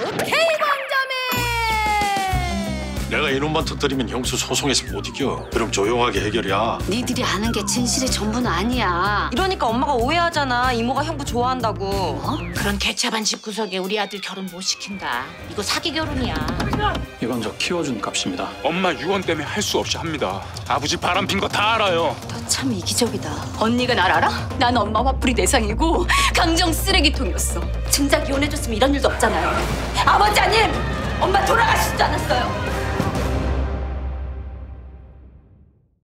오케이 왕자매 내가 이놈만 터뜨리면 형수 소송에서 못 이겨. 그럼 조용하게 해결이야. 니들이 아는 게 진실의 전부는 아니야. 이러니까 엄마가 오해하잖아. 이모가 형부 좋아한다고. 어? 그런 개차반 집구석에 우리 아들 결혼 못 시킨다 이거 사기 결혼이야 이건 저 키워준 값입니다. 엄마 유언 때문에 할 수 없이 합니다. 아버지 바람 핀 거 다 알아요. 너 참 이기적이다. 언니가 날 알아? 난 엄마 화풀이 대상이고 강정 쓰레기통이었어. 진작 이혼해줬으면 이런 일도 없잖아요. 아버지 아님! 엄마 돌아가시지도 않았어요.